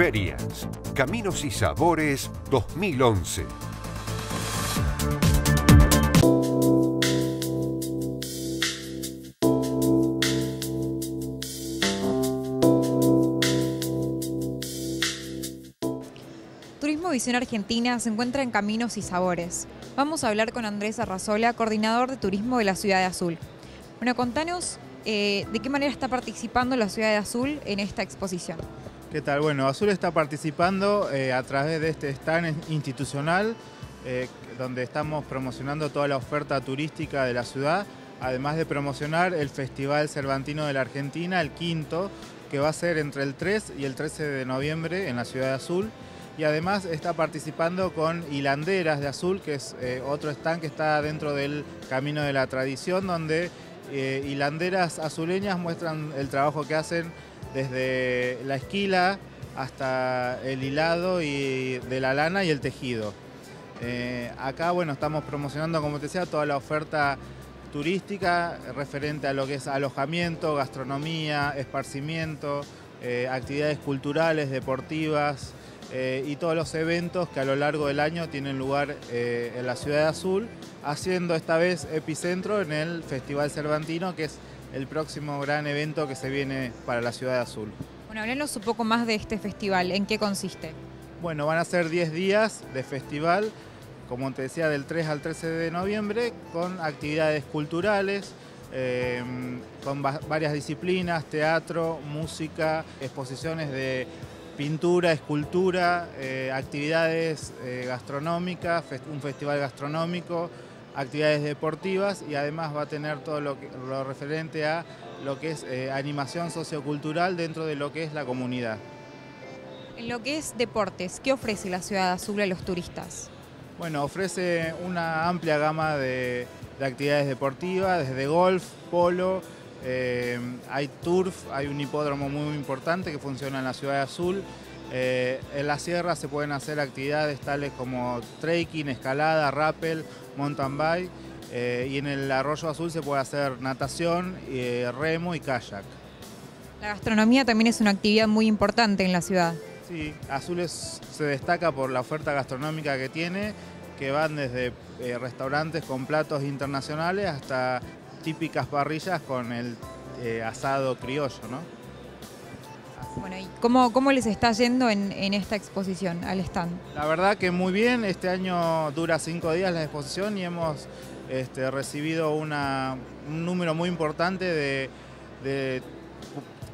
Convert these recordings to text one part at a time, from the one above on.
Ferias, Caminos y Sabores 2011. Turismo Visión Argentina se encuentra en Caminos y Sabores. Vamos a hablar con Andrés Arrazola, coordinador de turismo de la Ciudad de Azul. Bueno, contanos eh, de qué manera está participando la Ciudad de Azul en esta exposición. ¿Qué tal? Bueno, Azul está participando eh, a través de este stand institucional eh, donde estamos promocionando toda la oferta turística de la ciudad, además de promocionar el Festival Cervantino de la Argentina, el quinto, que va a ser entre el 3 y el 13 de noviembre en la Ciudad de Azul y además está participando con Hilanderas de Azul, que es eh, otro stand que está dentro del Camino de la Tradición, donde hilanderas azuleñas muestran el trabajo que hacen desde la esquila hasta el hilado y de la lana y el tejido. Eh, acá bueno, estamos promocionando, como te decía, toda la oferta turística referente a lo que es alojamiento, gastronomía, esparcimiento, actividades culturales, deportivas, eh, y todos los eventos que a lo largo del año tienen lugar eh, en la ciudad de Azul, haciendo esta vez epicentro en el Festival Cervantino, que es el próximo gran evento que se viene para la ciudad de Azul. Bueno, háblenos un poco más de este festival, ¿en qué consiste? Bueno, van a ser 10 días de festival, como te decía, del 3 al 13 de noviembre, con actividades culturales, eh, con varias disciplinas, teatro, música, exposiciones de pintura, escultura, eh, actividades eh, gastronómicas, un festival gastronómico, actividades deportivas y además va a tener todo lo, referente a lo que es eh, animación sociocultural dentro de lo que es la comunidad. En lo que es deportes, ¿qué ofrece la ciudad Azul a los turistas? Bueno, ofrece una amplia gama de actividades deportivas, desde golf, polo, eh, hay turf, hay un hipódromo muy importante que funciona en la ciudad de Azul. Eh, en la sierra se pueden hacer actividades tales como trekking, escalada, rappel, mountain bike. Eh, y en el arroyo azul se puede hacer natación, remo y kayak. La gastronomía también es una actividad muy importante en la ciudad. Sí, Azul se destaca por la oferta gastronómica que tiene, que van desde restaurantes con platos internacionales hasta típicas parrillas con el eh, asado criollo, ¿no? Bueno, ¿y cómo, cómo les está yendo en, esta exposición, al stand? La verdad que muy bien, este año dura cinco días la exposición y hemos este, recibido un número muy importante de,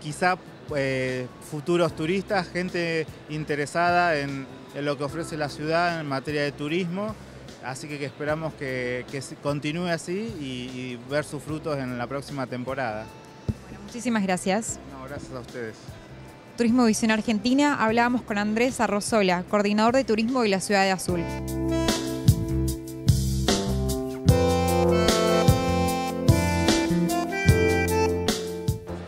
quizá eh, futuros turistas, gente interesada en lo que ofrece la ciudad en materia de turismo Así que, esperamos que, continúe así y, ver sus frutos en la próxima temporada. muchísimas gracias. gracias a ustedes. Turismo Visión Argentina, hablábamos con Andrés Arrozola, coordinador de turismo de la ciudad de Azul.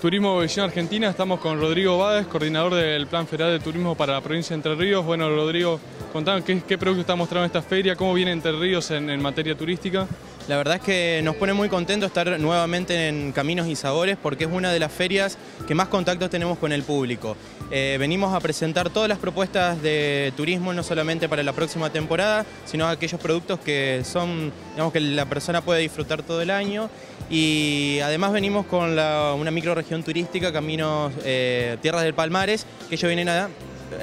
Turismo Visión Argentina, estamos con Rodrigo Báez, coordinador del Plan Federal de Turismo para la provincia de Entre Ríos. Bueno, Rodrigo, Contanos qué, qué producto está mostrando esta feria, cómo viene Entre Ríos en, materia turística. La verdad es que nos pone muy contentos estar nuevamente en Caminos y Sabores porque es una de las ferias que más contactos tenemos con el público. Eh, venimos a presentar todas las propuestas de turismo, no solamente para la próxima temporada, sino aquellos productos que son, digamos, que la persona puede disfrutar todo el año. Y además venimos con una microregión turística, Caminos eh, Tierras del Palmares, que ellos vienen a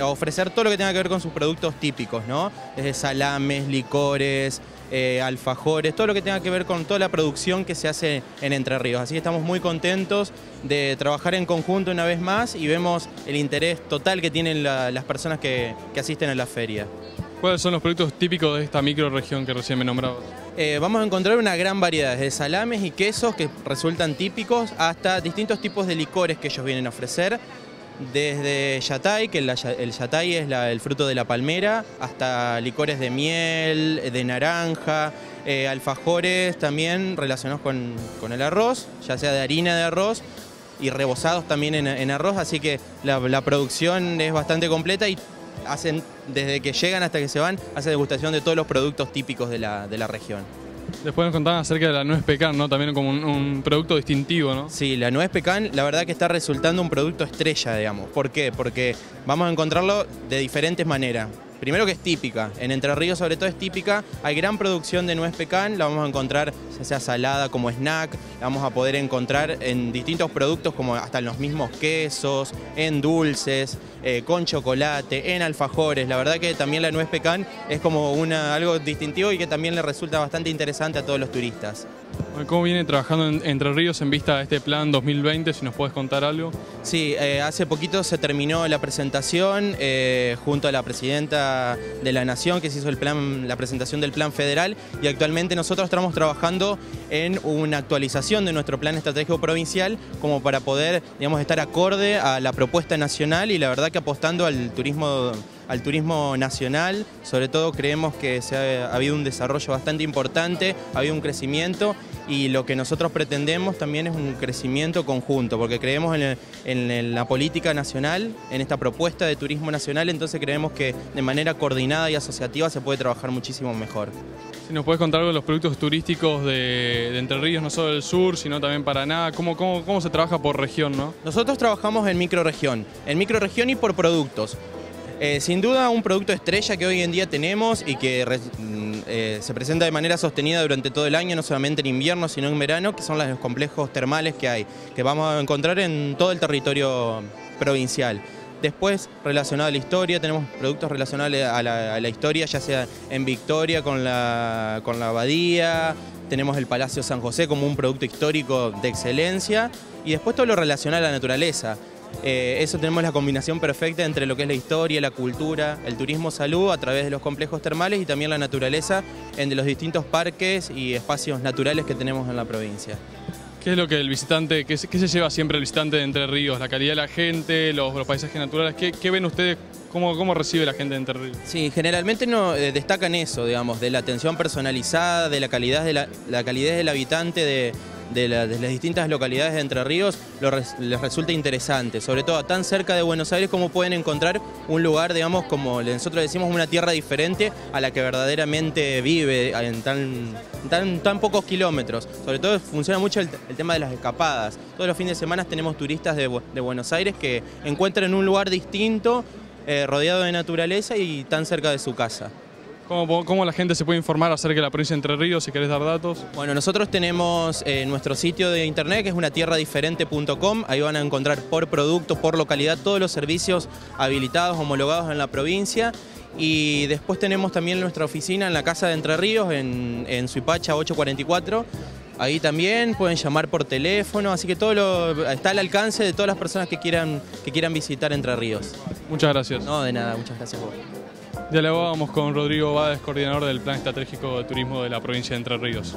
ofrecer todo lo que tenga que ver con sus productos típicos, ¿no? Desde salames, licores, eh, alfajores, todo lo que tenga que ver con toda la producción que se hace en Entre Ríos. Así que estamos muy contentos de trabajar en conjunto una vez más y vemos el interés total que tienen las personas que, asisten a la feria. ¿Cuáles son los productos típicos de esta microregión que recién me nombraba? Eh, vamos a encontrar una gran variedad, desde salames y quesos que resultan típicos hasta distintos tipos de licores que ellos vienen a ofrecer desde yatay, que el, yatay es el fruto de la palmera, hasta licores de miel, de naranja, eh, alfajores también relacionados con, el arroz, ya sea de harina de arroz y rebozados también en, arroz, así que la, producción es bastante completa y hacen, desde que llegan hasta que se van, hacen degustación de todos los productos típicos de la, de la región. Después nos contaban acerca de la nuez pecan, ¿no? También como un, producto distintivo, ¿no? Sí, la nuez pecan, la verdad que está resultando un producto estrella, digamos. ¿Por qué? Porque vamos a encontrarlo de diferentes maneras. Primero que es típica, en Entre Ríos sobre todo es típica, hay gran producción de nuez pecan, la vamos a encontrar ya sea salada como snack, la vamos a poder encontrar en distintos productos como hasta en los mismos quesos, en dulces, eh, con chocolate, en alfajores. La verdad que también la nuez pecan es como una, algo distintivo y que también le resulta bastante interesante a todos los turistas. ¿Cómo viene trabajando en Entre Ríos en vista a este plan 2020? Si nos puedes contar algo. Sí, eh, hace poquito se terminó la presentación eh, junto a la presidenta de la Nación que se hizo el plan, la presentación del plan federal y actualmente nosotros estamos trabajando en una actualización de nuestro plan estratégico provincial como para poder digamos, estar acorde a la propuesta nacional y la verdad que apostando al turismo al turismo nacional, sobre todo creemos que se ha, ha, habido un desarrollo bastante importante, ha habido un crecimiento y lo que nosotros pretendemos también es un crecimiento conjunto, porque creemos en, el, en, la política nacional, en esta propuesta de turismo nacional, entonces creemos que de manera coordinada y asociativa se puede trabajar muchísimo mejor. Si nos puedes contar algo de los productos turísticos de, de, Entre Ríos, no solo del sur, sino también Paraná, ¿cómo, cómo, cómo se trabaja por región? ¿no? Nosotros trabajamos en microregión, en microregión y por productos. Eh, sin duda un producto estrella que hoy en día tenemos y que eh, se presenta de manera sostenida durante todo el año, no solamente en invierno, sino en verano, que son los complejos termales que hay, que vamos a encontrar en todo el territorio provincial. Después, relacionado a la historia, tenemos productos relacionados a la, a la historia, ya sea en Victoria con la, con la abadía, tenemos el Palacio San José como un producto histórico de excelencia, y después todo lo relacionado a la naturaleza. Eh, eso tenemos la combinación perfecta entre lo que es la historia, la cultura, el turismo salud a través de los complejos termales y también la naturaleza en de los distintos parques y espacios naturales que tenemos en la provincia. ¿Qué es lo que el visitante, qué, qué se lleva siempre el visitante de Entre Ríos? ¿La calidad de la gente, los, los paisajes naturales? ¿Qué, ¿Qué, ven ustedes? ¿Cómo, ¿Cómo recibe la gente de Entre Ríos? Sí, generalmente no, eh, destacan eso, digamos, de la atención personalizada, de la calidad, de la, la calidad del habitante, de, de, la, de, las distintas localidades de Entre Ríos les resulta interesante, sobre todo tan cerca de Buenos Aires como pueden encontrar un lugar, digamos, como nosotros decimos, una tierra diferente a la que verdaderamente vive en tan, tan, tan pocos kilómetros. Sobre todo funciona mucho el, tema de las escapadas. Todos los fines de semana tenemos turistas de, de Buenos Aires que encuentran un lugar distinto, eh, rodeado de naturaleza y tan cerca de su casa. ¿Cómo, ¿Cómo, la gente se puede informar acerca de la provincia de Entre Ríos si querés dar datos? Bueno, nosotros tenemos eh, nuestro sitio de internet que es unatierradiferente.com. Ahí van a encontrar por producto, por localidad, todos los servicios habilitados, homologados en la provincia. Y después tenemos también nuestra oficina en la Casa de Entre Ríos, en, en Suipacha 844. Ahí también pueden llamar por teléfono, así que todo lo, está al alcance de todas las personas que quieran, que quieran visitar Entre Ríos. Muchas gracias. No, de nada, muchas gracias a vos. Dialogábamos con Rodrigo Báez, coordinador del Plan Estratégico de Turismo de la provincia de Entre Ríos.